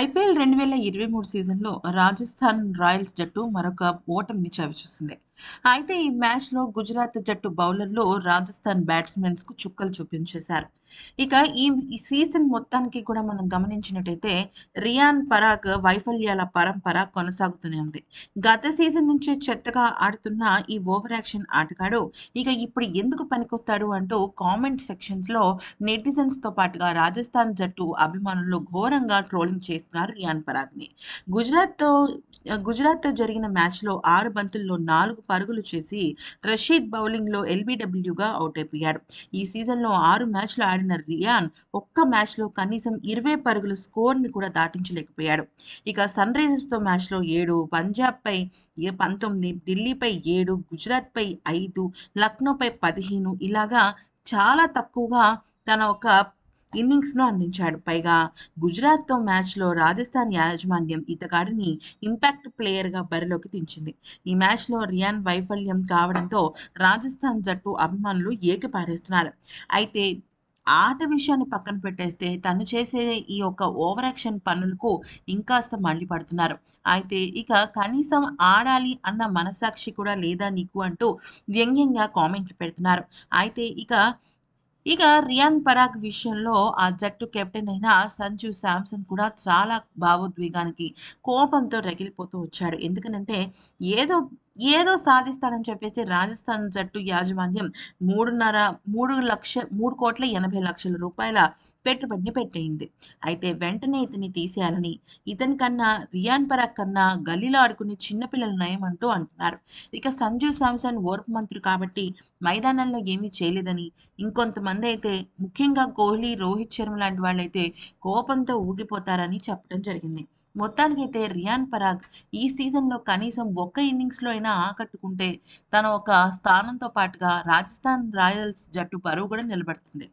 IPL రెండు వేల ఇరవై మూడు సీజన్లో రాజస్థాన్ రాయల్స్ జట్టు మరొక ఓటమిని చవిచూసింది. అయితే ఈ మ్యాచ్లో గుజరాత్ జట్టు బౌలర్లు రాజస్థాన్ బ్యాట్స్మెన్స్కు చుక్కలు చూపించేశారు. ఇక ఈ ఈ సీజన్ మొత్తానికి కూడా మనం గమనించినట్టయితే రియాన్ పరాగ్ వైఫల్యాల పరంపర కొనసాగుతూనే ఉంది. గత సీజన్ నుంచే చెత్తగా ఆడుతున్న ఈ ఓవర్ యాక్షన్ ఆటగాడు ఇక ఇప్పుడు ఎందుకు పనికొస్తాడు అంటూ కామెంట్ సెక్షన్స్లో నెటిజన్స్తో పాటుగా రాజస్థాన్ జట్టు అభిమానులు ఘోరంగా ట్రోలింగ్ చేస్తున్నారు రియాన్ పరాగ్ని. గుజరాత్తో గుజరాత్తో జరిగిన మ్యాచ్లో ఆరు బంతుల్లో నాలుగు పరుగులు చేసి రషీద్ బౌలింగ్లో ఎల్బీడబ్ల్యూగా అవుట్ అయిపోయాడు ఈ సీజన్లో ఆరు మ్యాచ్లు ఆడిన రియాన్ ఒక్క మ్యాచ్లో కనీసం ఇరవై పరుగుల స్కోర్ని కూడా దాటించలేకపోయాడు. ఇక సన్ రైజర్స్తో మ్యాచ్లో ఏడు పంజాబ్పై ఏ పంతొమ్మిది ఢిల్లీపై ఏడు గుజరాత్పై ఐదు లక్నోపై పదిహేను ఇలాగా చాలా తక్కువగా తన ఒక ఇన్నింగ్స్ను అందించాడు. పైగా గుజరాత్తో మ్యాచ్లో రాజస్థాన్ యాజమాన్యం ఇతగాడిని ఇంపాక్ట్ ప్లేయర్గా బరిలోకి దించింది. ఈ మ్యాచ్లో రియాన్ వైఫల్యం కావడంతో రాజస్థాన్ జట్టు అభిమానులు ఏకపారేస్తున్నారు. అయితే ఆట విషయాన్ని పక్కన పెట్టేస్తే తను చేసే ఈ యొక్క ఓవర్ యాక్షన్ పనులకు ఇంకాస్త మండిపడుతున్నారు అయితే ఇక కనీసం ఆడాలి అన్న మనసాక్షి కూడా లేదా నీకు అంటూ వ్యంగ్యంగా కామెంట్లు పెడుతున్నారు. అయితే ఇక ఇక రియాన్ పరాగ్ విషయంలో ఆ జట్టు కెప్టెన్ అయిన సంజు శాంసన్ కూడా చాలా భావోద్వేగానికి కోపంతో రగిలిపోతూ వచ్చాడు. ఎందుకనంటే ఏదో ఏదో సాధిస్తాడని చెప్పేసి రాజస్థాన్ జట్టు యాజమాన్యం మూడున్నర మూడు లక్ష మూడు కోట్ల ఎనభై లక్షల రూపాయల పెట్టుబడిని పెట్టేయింది అయితే వెంటనే ఇతన్ని తీసేయాలని ఇతని కన్నా రియాన్ పరాగ్ కన్నా గల్లీలో ఆడుకునే చిన్నపిల్లల నయం అంటూ అంటున్నారు. ఇక సంజు శాంసన్ ఓర్పు మంత్రులు కాబట్టి మైదానంలో ఏమీ చేయలేదని ఇంకొంతమంది అయితే ముఖ్యంగా కోహ్లీ రోహిత్ శర్మ లాంటి వాళ్ళైతే కోపంతో ఊగిపోతారని చెప్పడం జరిగింది. మొత్తానికైతే రియాన్ పరాగ్ ఈ సీజన్లో కనీసం ఒక్క ఇన్నింగ్స్లో అయినా ఆకట్టుకుంటే తన ఒక స్థానంతో పాటుగా రాజస్థాన్ రాయల్స్ జట్టు పరువు కూడా నిలబడుతుంది.